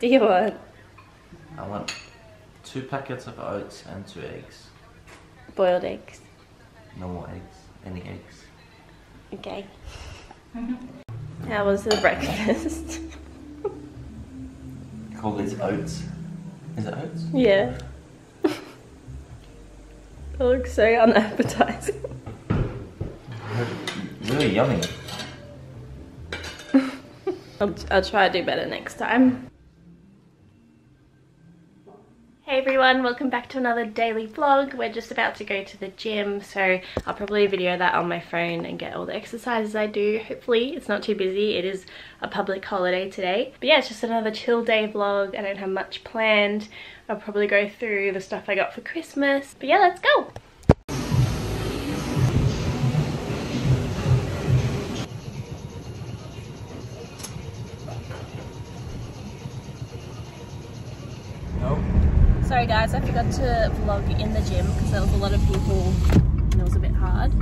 do you want? I want two packets of oats and two eggs. Boiled eggs. No more eggs. Any eggs. Okay. How was the breakfast? Call these oats. Is it oats? yeah. it looks so unappetizing. Really yummy. I'll, I'll try to do better next time. Hey everyone, welcome back to another daily vlog. We're just about to go to the gym, so I'll probably video that on my phone and get all the exercises I do. Hopefully it's not too busy. It is a public holiday today. But yeah, it's just another chill day vlog. I don't have much planned. I'll probably go through the stuff I got for Christmas. But yeah, let's go! Guys, I forgot to vlog in the gym because there was a lot of people and it was a bit hard.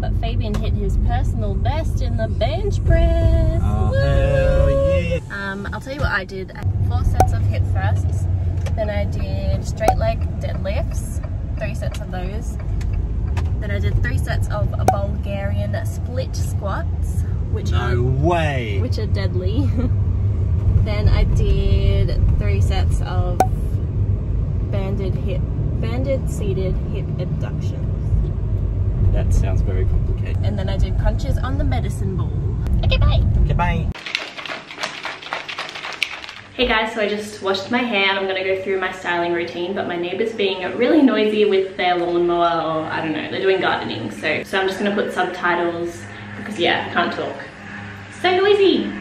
But Fabian hit his personal best in the bench press. Oh, yeah. Um, I'll tell you what I did. Four sets of hip thrusts. Then I did straight leg deadlifts. Three sets of those. Then I did three sets of Bulgarian split squats. Which are way. which are deadly. then I did three sets of banded hip, banded seated hip abductions. That sounds very complicated. And then I did crunches on the medicine ball. Okay, bye. Goodbye. Hey guys, so I just washed my hair and I'm gonna go through my styling routine, but my neighbor's being really noisy with their lawnmower or I don't know, they're doing gardening. So, so I'm just gonna put subtitles because yeah, I can't talk. So noisy.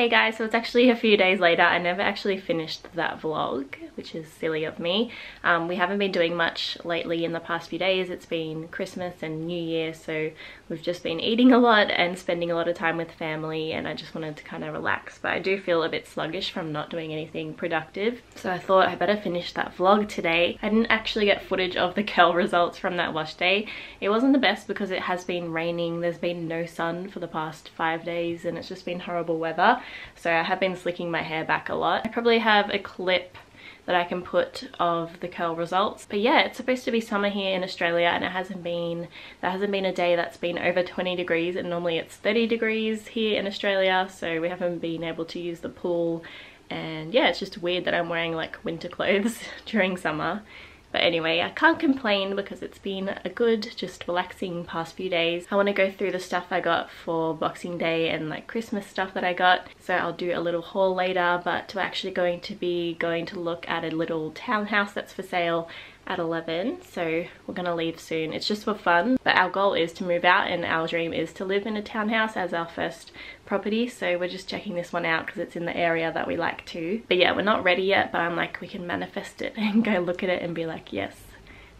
Hey guys, so it's actually a few days later. I never actually finished that vlog, which is silly of me. Um, we haven't been doing much lately in the past few days. It's been Christmas and New Year, so we've just been eating a lot and spending a lot of time with family and I just wanted to kind of relax. But I do feel a bit sluggish from not doing anything productive. So I thought I better finish that vlog today. I didn't actually get footage of the curl results from that wash day. It wasn't the best because it has been raining. There's been no sun for the past five days and it's just been horrible weather so I have been slicking my hair back a lot. I probably have a clip that I can put of the curl results. But yeah, it's supposed to be summer here in Australia and it hasn't been, there hasn't been a day that's been over 20 degrees and normally it's 30 degrees here in Australia so we haven't been able to use the pool and yeah, it's just weird that I'm wearing like winter clothes during summer. But anyway, I can't complain because it's been a good, just relaxing past few days. I want to go through the stuff I got for Boxing Day and like Christmas stuff that I got. So I'll do a little haul later, but we're actually going to be going to look at a little townhouse that's for sale at 11 so we're gonna leave soon. It's just for fun but our goal is to move out and our dream is to live in a townhouse as our first property so we're just checking this one out because it's in the area that we like to. But yeah we're not ready yet but I'm like we can manifest it and go look at it and be like yes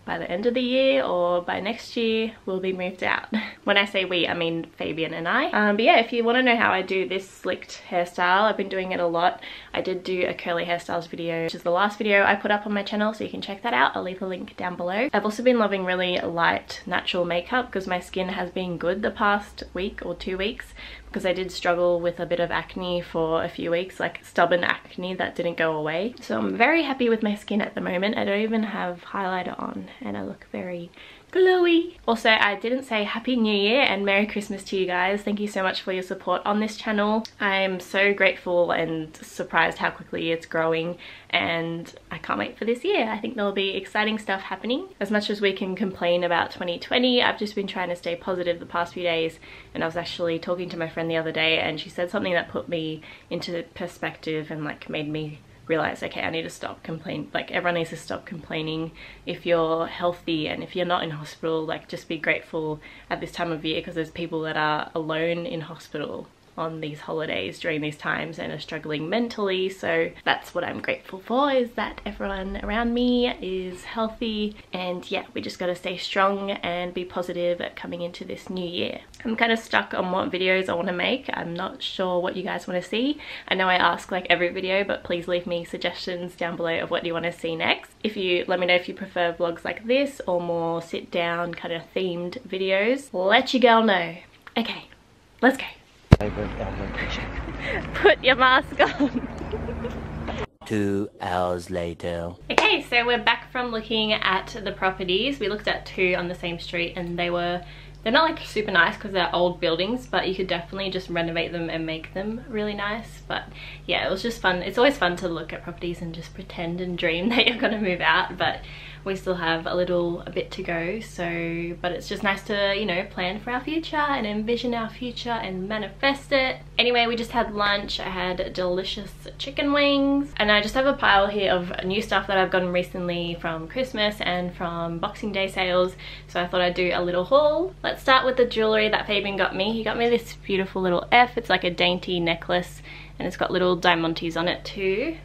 by the end of the year or by next year we'll be moved out. When I say we, I mean Fabian and I. Um, but yeah, if you want to know how I do this slicked hairstyle, I've been doing it a lot. I did do a curly hairstyles video, which is the last video I put up on my channel, so you can check that out. I'll leave a link down below. I've also been loving really light natural makeup because my skin has been good the past week or two weeks because I did struggle with a bit of acne for a few weeks, like stubborn acne that didn't go away. So I'm very happy with my skin at the moment. I don't even have highlighter on and I look very glowy. Also, I didn't say Happy New Year and Merry Christmas to you guys. Thank you so much for your support on this channel. I'm so grateful and surprised how quickly it's growing and I can't wait for this year. I think there'll be exciting stuff happening. As much as we can complain about 2020, I've just been trying to stay positive the past few days and I was actually talking to my friend the other day and she said something that put me into perspective and like made me realize okay I need to stop complaining. like everyone needs to stop complaining if you're healthy and if you're not in hospital like just be grateful at this time of year because there's people that are alone in hospital on these holidays during these times and are struggling mentally so that's what I'm grateful for is that everyone around me is healthy and yeah we just got to stay strong and be positive at coming into this new year. I'm kind of stuck on what videos I want to make. I'm not sure what you guys want to see. I know I ask like every video but please leave me suggestions down below of what do you want to see next. If you let me know if you prefer vlogs like this or more sit down kind of themed videos. Let your girl know. Okay, let's go. Put your mask on. Two hours later. Okay, so we're back from looking at the properties. We looked at two on the same street and they were they're not like super nice because they're old buildings, but you could definitely just renovate them and make them really nice. But yeah, it was just fun. It's always fun to look at properties and just pretend and dream that you're gonna move out, but we still have a little a bit to go so but it's just nice to you know plan for our future and envision our future and manifest it. Anyway we just had lunch i had delicious chicken wings and i just have a pile here of new stuff that i've gotten recently from christmas and from boxing day sales so i thought i'd do a little haul. Let's start with the jewelry that fabian got me. He got me this beautiful little f. It's like a dainty necklace and it's got little diamantes on it too.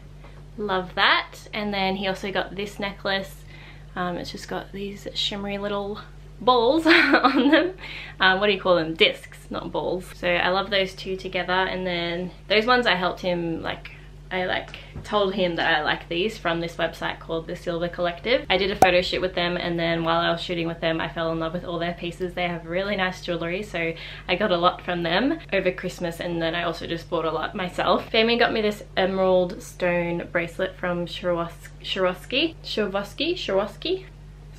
Love that. And then he also got this necklace um, it's just got these shimmery little balls on them. Um, what do you call them? Discs, not balls. So I love those two together. And then those ones I helped him like I like told him that I like these from this website called the Silver Collective. I did a photo shoot with them and then while I was shooting with them I fell in love with all their pieces. They have really nice jewellery so I got a lot from them over Christmas and then I also just bought a lot myself. Family got me this emerald stone bracelet from Swarovski. Swarovski? Swarovski?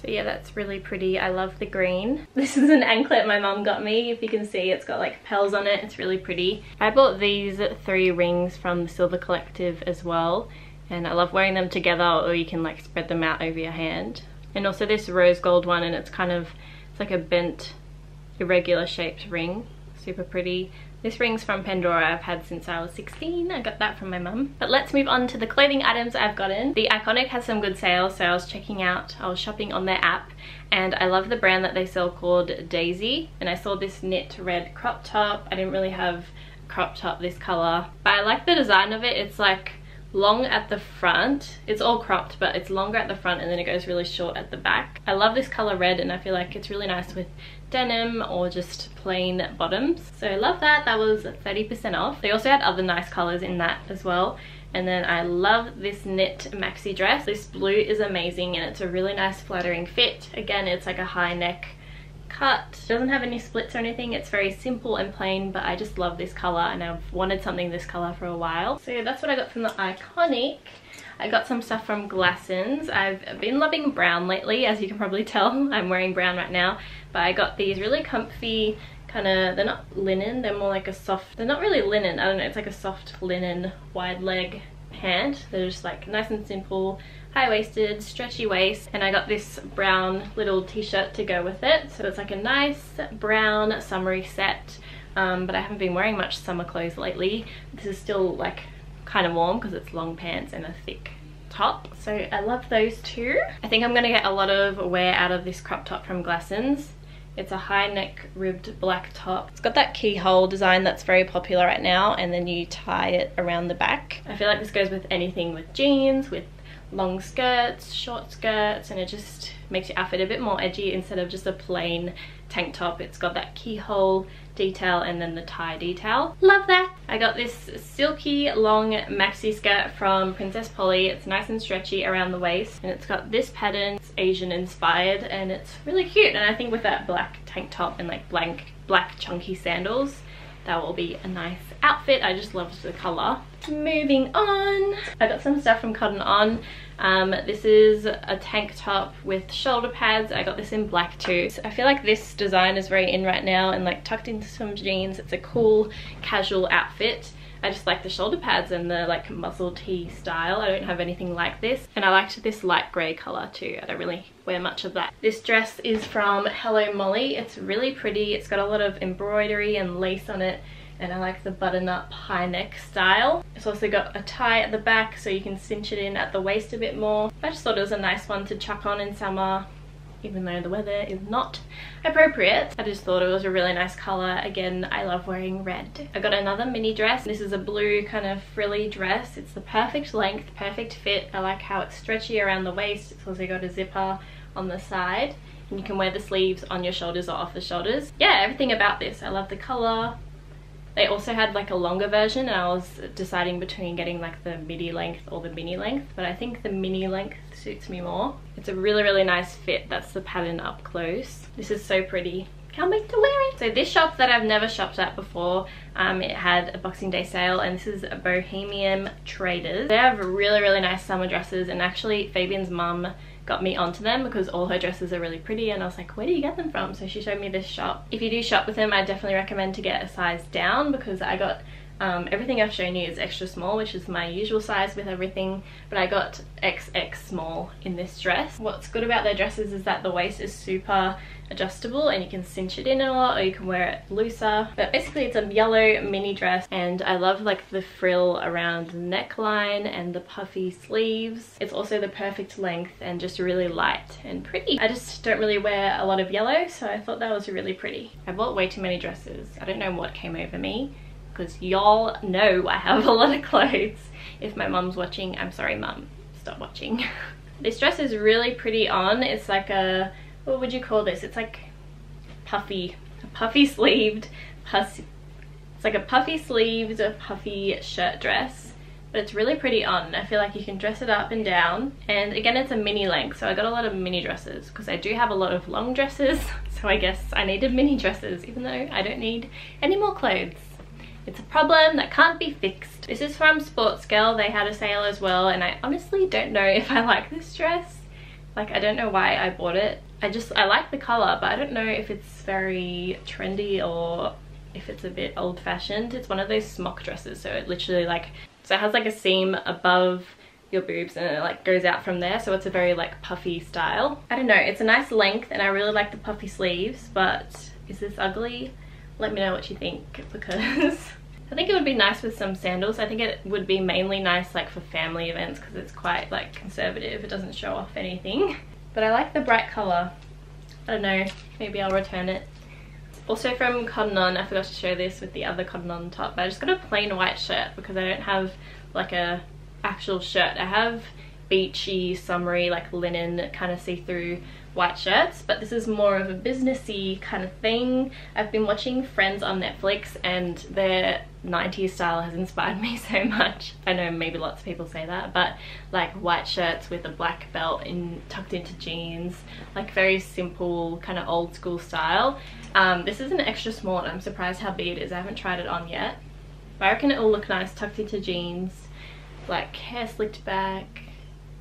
So yeah, that's really pretty. I love the green. This is an anklet my mum got me. If you can see, it's got like pearls on it. It's really pretty. I bought these three rings from the Silver Collective as well. And I love wearing them together or you can like spread them out over your hand. And also this rose gold one and it's kind of, it's like a bent, irregular shaped ring. Super pretty. This ring's from Pandora I've had since I was 16. I got that from my mum. But let's move on to the clothing items I've gotten. The Iconic has some good sales, so I was checking out, I was shopping on their app and I love the brand that they sell called Dazie. And I saw this knit red crop top. I didn't really have crop top this color, but I like the design of it. It's like long at the front. It's all cropped, but it's longer at the front and then it goes really short at the back. I love this color red and I feel like it's really nice with denim or just plain bottoms. So I love that. That was 30% off. They also had other nice colors in that as well. And then I love this knit maxi dress. This blue is amazing and it's a really nice flattering fit. Again, it's like a high neck cut. It doesn't have any splits or anything. It's very simple and plain, but I just love this color and I've wanted something this color for a while. So yeah, that's what I got from the Iconic. I got some stuff from Glassons. I've been loving brown lately, as you can probably tell. I'm wearing brown right now. But I got these really comfy kind of, they're not linen, they're more like a soft, they're not really linen, I don't know, it's like a soft linen wide leg pant. They're just like nice and simple, high-waisted, stretchy waist. And I got this brown little t-shirt to go with it. So it's like a nice brown summery set. Um, but I haven't been wearing much summer clothes lately. This is still like kind of warm because it's long pants and a thick top. So I love those two. I think I'm to get a lot of wear out of this crop top from Glassons. It's a high neck ribbed black top. It's got that keyhole design that's very popular right now and then you tie it around the back. I feel like this goes with anything with jeans, with long skirts, short skirts, and it just makes your outfit a bit more edgy instead of just a plain tank top. It's got that keyhole detail and then the tie detail. Love that! I got this silky long maxi skirt from Princess Polly. It's nice and stretchy around the waist and it's got this pattern. It's Asian inspired and it's really cute and I think with that black tank top and like blank black chunky sandals that will be a nice outfit. I just loved the colour. Moving on, I got some stuff from Cotton On. Um, this is a tank top with shoulder pads. I got this in black too. So I feel like this design is very in right now and like tucked into some jeans. It's a cool casual outfit. I just like the shoulder pads and the like muscle tee style. I don't have anything like this. And I liked this light grey colour too. I don't really wear much of that. This dress is from Hello Molly. It's really pretty. It's got a lot of embroidery and lace on it and I like the button-up high neck style. It's also got a tie at the back so you can cinch it in at the waist a bit more. I just thought it was a nice one to chuck on in summer even though the weather is not appropriate. I just thought it was a really nice colour. Again, I love wearing red. I got another mini dress. This is a blue kind of frilly dress. It's the perfect length, perfect fit. I like how it's stretchy around the waist. It's also got a zipper on the side. And you can wear the sleeves on your shoulders or off the shoulders. Yeah, everything about this. I love the colour. They also had like a longer version and I was deciding between getting like the midi length or the mini length but I think the mini length suits me more. It's a really really nice fit. That's the pattern up close. This is so pretty. Can't wait to wear it. So this shop that I've never shopped at before, um, it had a Boxing Day sale and this is a Bohemian Traders. They have really really nice summer dresses and actually Fabian's mum got me onto them because all her dresses are really pretty and I was like where do you get them from? So she showed me this shop. If you do shop with them I definitely recommend to get a size down because I got um, everything I've shown you is extra small, which is my usual size with everything, but I got XX small in this dress. What's good about their dresses is that the waist is super adjustable and you can cinch it in a lot or you can wear it looser. But basically it's a yellow mini dress and I love like the frill around the neckline and the puffy sleeves. It's also the perfect length and just really light and pretty. I just don't really wear a lot of yellow so I thought that was really pretty. I bought way too many dresses. I don't know what came over me because y'all know I have a lot of clothes. If my mum's watching, I'm sorry mum, stop watching. this dress is really pretty on. It's like a, what would you call this? It's like puffy, puffy sleeved, pussy. It's like a puffy sleeved, puffy shirt dress but it's really pretty on. I feel like you can dress it up and down. And again, it's a mini length, so I got a lot of mini dresses because I do have a lot of long dresses. So I guess I needed mini dresses, even though I don't need any more clothes. It's a problem that can't be fixed. This is from Sports Girl. They had a sale as well and I honestly don't know if I like this dress. Like I don't know why I bought it. I just, I like the colour but I don't know if it's very trendy or if it's a bit old fashioned. It's one of those smock dresses so it literally like, so it has like a seam above your boobs and it like goes out from there so it's a very like puffy style. I don't know, it's a nice length and I really like the puffy sleeves but is this ugly? Let me know what you think because I think it would be nice with some sandals. I think it would be mainly nice like for family events because it's quite like conservative. It doesn't show off anything. But I like the bright colour. I don't know, maybe I'll return it. Also from Cotton On, I forgot to show this with the other Cotton On top, but I just got a plain white shirt because I don't have like a actual shirt. I have beachy, summery, like linen kind of see-through white shirts but this is more of a businessy kind of thing. I've been watching Friends on Netflix and their 90s style has inspired me so much. I know maybe lots of people say that but like white shirts with a black belt in, tucked into jeans like very simple kind of old school style. Um, this is an extra small and I'm surprised how big it is. I haven't tried it on yet but I reckon it will look nice tucked into jeans like hair slicked back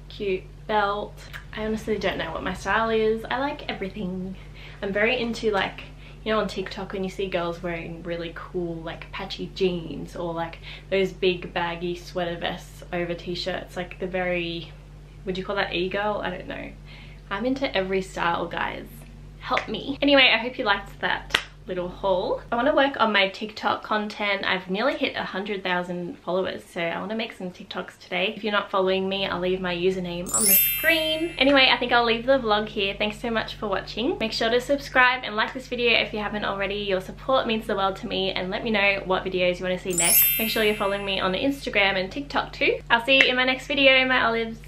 cute belt. I honestly don't know what my style is. I like everything. I'm very into like, you know on TikTok when you see girls wearing really cool like patchy jeans or like those big baggy sweater vests over t-shirts like the very, would you call that e-girl? I don't know. I'm into every style guys. Help me. Anyway, I hope you liked that little haul. I want to work on my TikTok content. I've nearly hit 100,000 followers, so I want to make some TikToks today. If you're not following me, I'll leave my username on the screen. Anyway, I think I'll leave the vlog here. Thanks so much for watching. Make sure to subscribe and like this video if you haven't already. Your support means the world to me and let me know what videos you want to see next. Make sure you're following me on Instagram and TikTok too. I'll see you in my next video, my olives.